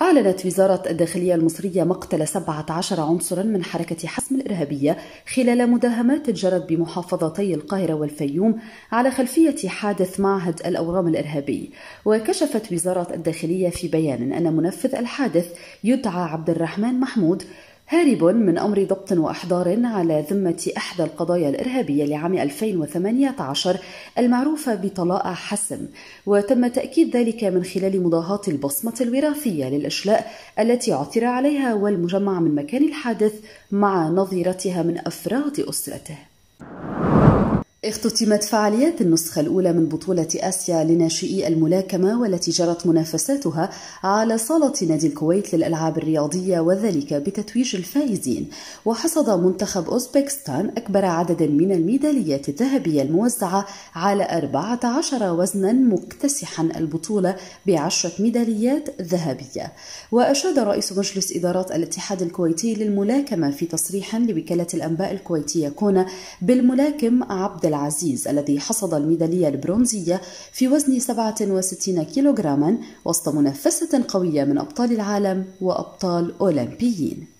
أعلنت وزارة الداخلية المصرية مقتل 17 عنصرا من حركة حسم الإرهابية خلال مداهمات جرت بمحافظتي القاهرة والفيوم على خلفية حادث معهد الأورام الإرهابي. وكشفت وزارة الداخلية في بيان أن منفذ الحادث يدعى عبد الرحمن محمود هارب من أمر ضبط وإحضار على ذمة إحدى القضايا الإرهابية لعام 2018 المعروفة بطلاء حسم وتم تأكيد ذلك من خلال مضاهاة البصمة الوراثية للإشلاء التي عثر عليها والمجمع من مكان الحادث مع نظيرتها من أفراد أسرته. اختتمت فعاليات النسخة الأولى من بطولة آسيا لناشئي الملاكمة والتي جرت منافساتها على صالة نادي الكويت للألعاب الرياضية وذلك بتتويج الفائزين. وحصد منتخب أوزبكستان أكبر عدد من الميداليات الذهبية الموزعة على 14 وزنا مكتسحا البطولة بعشرة ميداليات ذهبية. وأشاد رئيس مجلس إدارات الاتحاد الكويتي للملاكمة في تصريح لوكالة الأنباء الكويتية كونا بالملاكم عبد العزيز الذي حصد الميدالية البرونزية في وزن 67 كيلوغراما وسط منافسة قوية من أبطال العالم وأبطال أولمبيين.